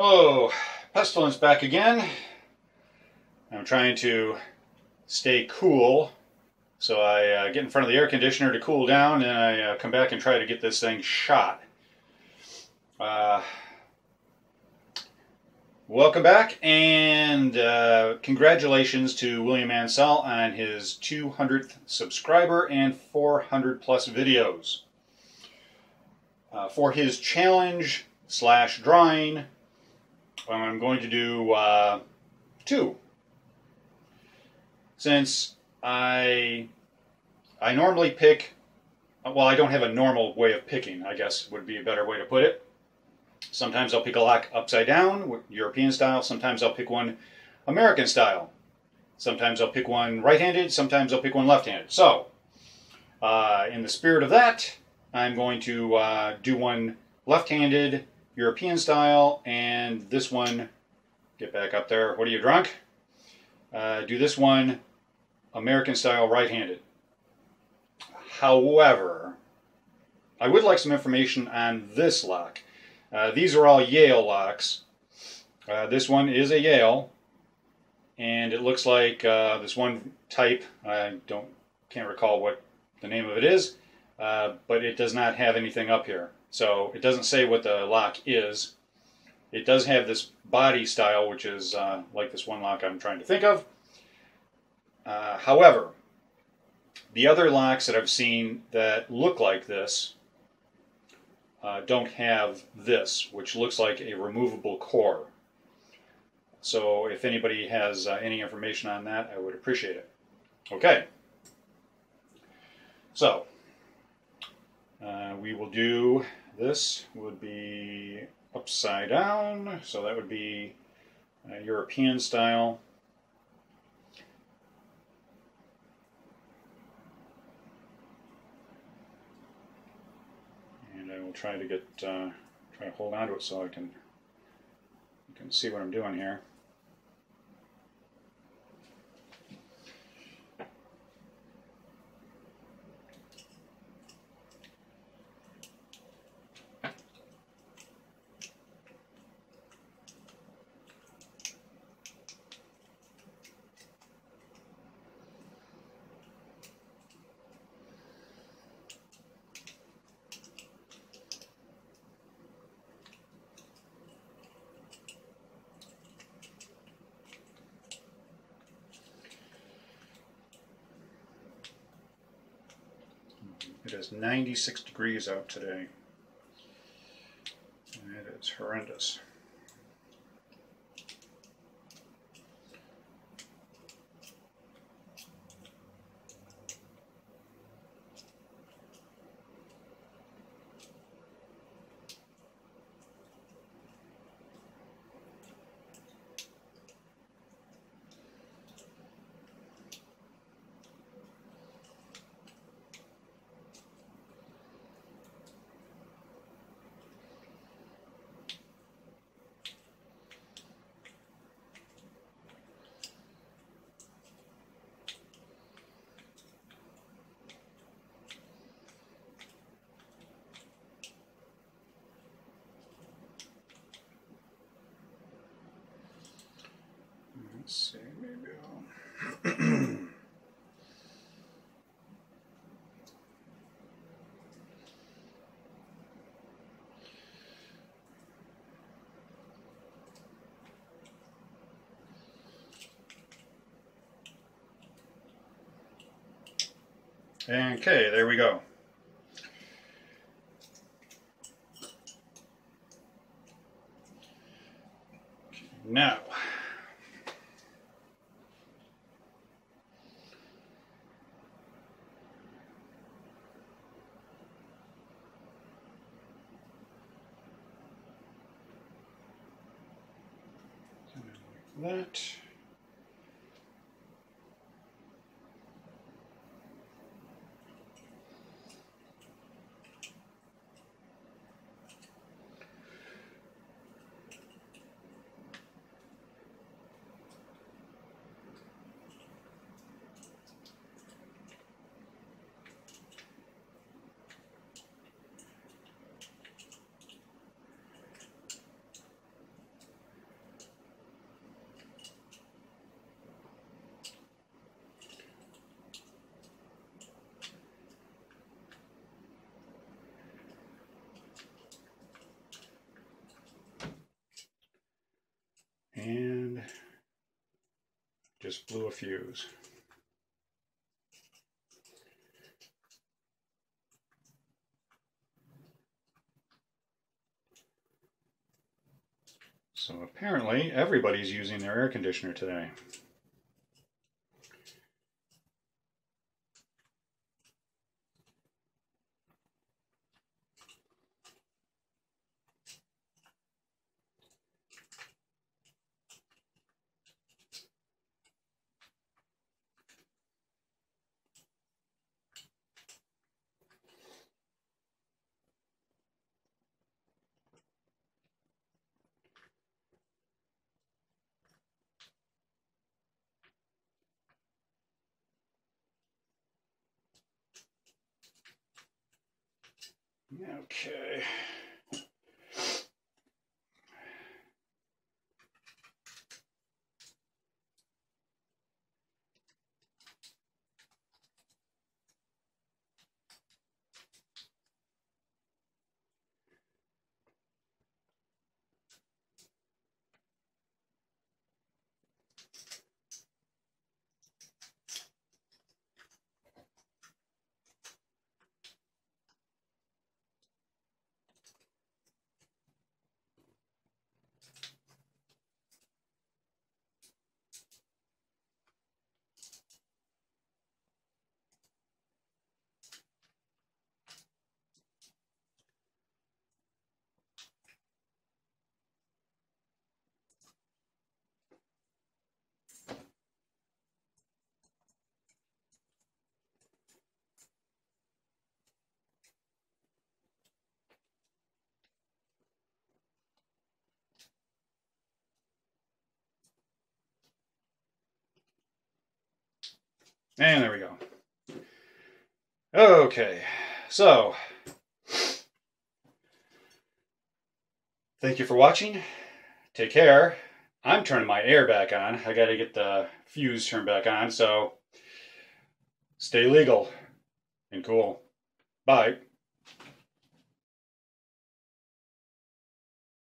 Oh, Pestilentz back again. I'm trying to stay cool, so I uh, get in front of the air conditioner to cool down, and I uh, come back and try to get this thing shot. Uh, welcome back, and uh, congratulations to William Mancel on his 200th subscriber and 400 plus videos. Uh, for his challenge slash drawing, I'm going to do uh, two. Since I I normally pick, well, I don't have a normal way of picking. I guess would be a better way to put it. Sometimes I'll pick a lock upside down, European style. Sometimes I'll pick one American style. Sometimes I'll pick one right-handed. Sometimes I'll pick one left-handed. So, uh, in the spirit of that, I'm going to uh, do one left-handed European style, and this one, get back up there. What are you, drunk? Uh, do this one American style right-handed. However, I would like some information on this lock. Uh, these are all Yale locks. Uh, this one is a Yale, and it looks like uh, this one type. I don't can't recall what the name of it is, uh, but it does not have anything up here. So it doesn't say what the lock is. It does have this body style, which is uh, like this one lock I'm trying to think of. Uh, however, the other locks that I've seen that look like this uh, don't have this, which looks like a removable core. So if anybody has uh, any information on that, I would appreciate it. Okay. So uh, we will do this would be upside down, so that would be European style. And I will try to get uh, try to hold on to it so I can you can see what I'm doing here. It is 96 degrees out today. It is horrendous. Let's see, maybe I'll. Okay, there we go. That. Just blew a fuse. So apparently everybody's using their air conditioner today. Okay. And there we go. Okay, so thank you for watching. Take care. I'm turning my air back on. I got to get the fuse turned back on, so stay legal and cool. Bye.